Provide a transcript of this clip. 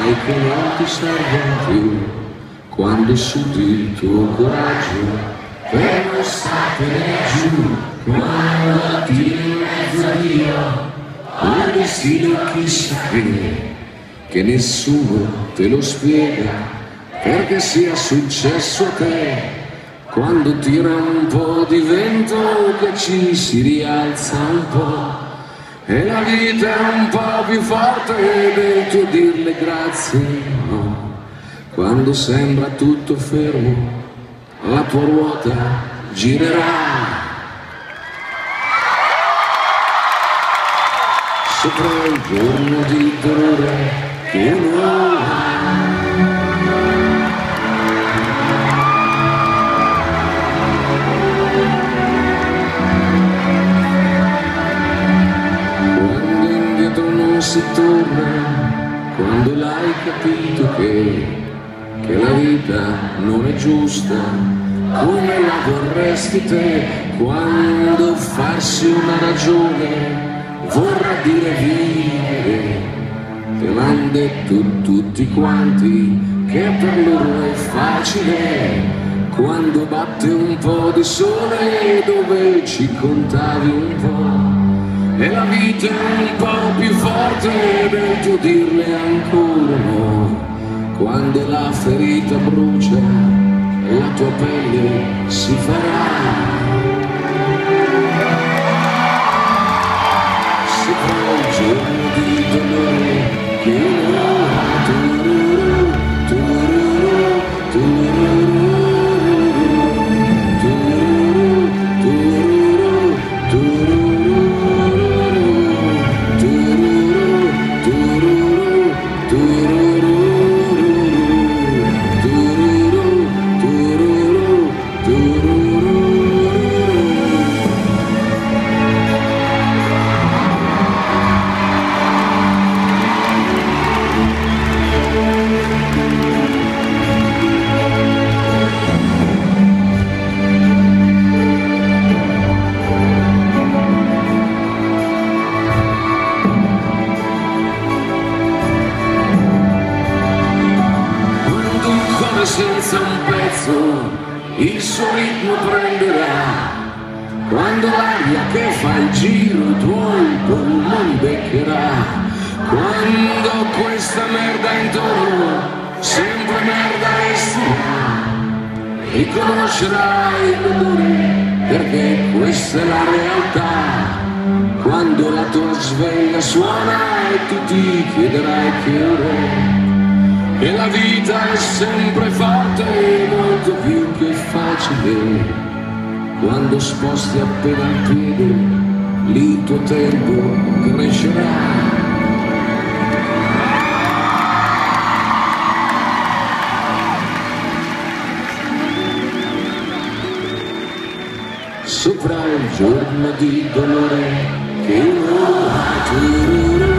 sai che non ti servono più quando sudi il tuo coraggio. Per non startene giù quando ti in mezzo a Dio. Al destino chissà che che nessuno te lo spiega perché sia successo a te. Quando tira un po' di vento che ci si rialza un po' e la vita è un po' più forte del tuo dirle grazie no? Quando sembra tutto fermo la tua ruota girerà. Sopra il giorno di dolore che non ha torna, quando l'hai capito che, che la vita non è giusta come la vorresti te, quando farsi una ragione vorrà dire vivere, te l'han detto tutti quanti che per loro è facile. Quando batte un po' di sole dove ci contavi un po' e la vita è un po' del tuo dirle ancora no. Quando la ferita brucia la tua pelle si farà senza un pezzo il suo ritmo prenderà, quando l'aria che fa il giro i tuoi polmoni beccherà, quando questa merda intorno sempre merda resterà, riconoscerai l'odore perché questa è la realtà. Quando la tua sveglia suona e tu ti chiederai che ora e la vita è sempre forte e molto più che facile. Quando sposti appena il piede, lì il tuo tempo crescerà. Sopra il giorno di dolore che uno